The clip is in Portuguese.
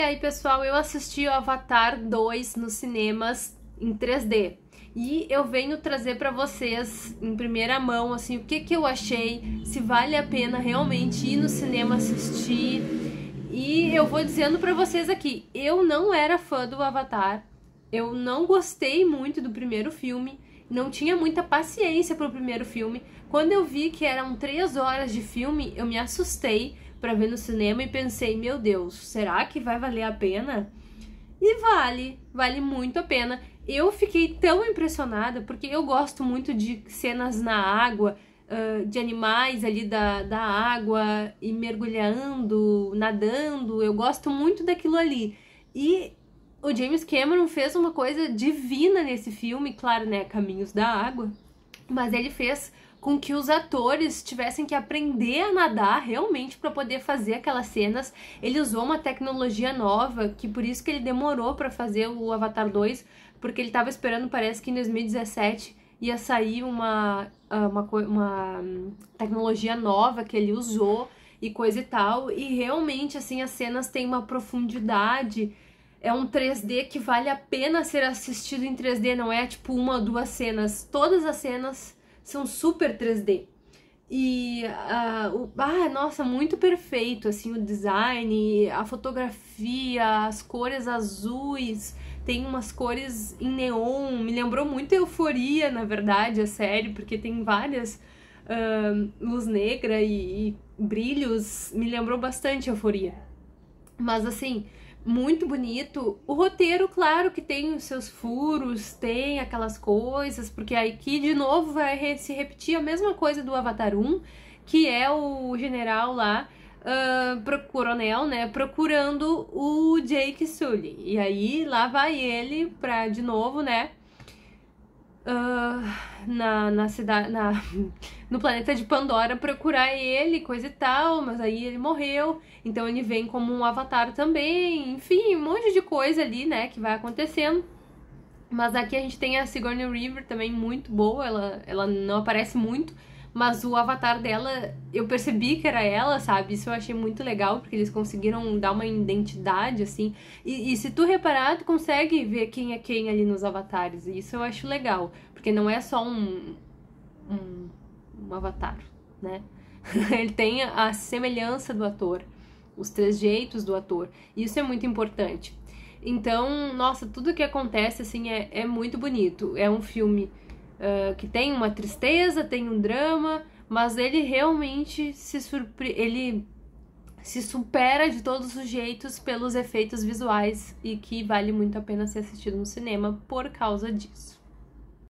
E aí, pessoal, eu assisti o Avatar 2 nos cinemas em 3D. E eu venho trazer para vocês em primeira mão assim o que que eu achei, se vale a pena realmente ir no cinema assistir. E eu vou dizendo para vocês aqui, eu não era fã do Avatar. Eu não gostei muito do primeiro filme, não tinha muita paciência pro primeiro filme. Quando eu vi que eram três horas de filme, eu me assustei para ver no cinema e pensei, meu Deus, será que vai valer a pena? E vale, vale muito a pena. Eu fiquei tão impressionada porque eu gosto muito de cenas na água, uh, de animais ali da, da água e mergulhando, nadando. Eu gosto muito daquilo ali. E o James Cameron fez uma coisa divina nesse filme, claro, né? Caminhos da Água. Mas ele fez com que os atores tivessem que aprender a nadar realmente para poder fazer aquelas cenas. Ele usou uma tecnologia nova, que por isso que ele demorou para fazer o Avatar 2, porque ele estava esperando, parece que em 2017 ia sair uma, ah, uma, uma tecnologia nova que ele usou e coisa e tal. E realmente, assim, as cenas têm uma profundidade. É um 3D que vale a pena ser assistido em 3D, não é tipo uma ou duas cenas. Todas as cenas são super 3D. E, uh, o, ah, nossa, muito perfeito, assim, o design, a fotografia, as cores azuis, tem umas cores em neon, me lembrou muito Euforia, na verdade, a série, porque tem várias uh, luz negra e, e brilhos, me lembrou bastante Euforia. Mas, assim, muito bonito. O roteiro, claro que tem os seus furos, tem aquelas coisas, porque aqui de novo vai se repetir a mesma coisa do Avatar 1, que é o general lá, uh, pro coronel, né, procurando o Jake Sully. E aí lá vai ele pra de novo, né, uh, na, na cidade, na, no planeta de Pandora procurar ele, coisa e tal, mas aí ele morreu, então ele vem como um avatar também, enfim, um monte de coisa ali, né, que vai acontecendo. Mas aqui a gente tem a Sigourney River também muito boa, ela, ela não aparece muito, mas o avatar dela, eu percebi que era ela, sabe? Isso eu achei muito legal, porque eles conseguiram dar uma identidade, assim. E, e, se tu reparar, tu consegue ver quem é quem ali nos avatares. E isso eu acho legal, porque não é só um, um, um avatar, né? Ele tem a semelhança do ator, os trejeitos do ator. E isso é muito importante. Então, nossa, tudo que acontece, assim, é, é muito bonito. É um filme que tem uma tristeza, tem um drama, mas ele realmente se surpre... ele se supera de todos os jeitos pelos efeitos visuais e que vale muito a pena ser assistido no cinema por causa disso.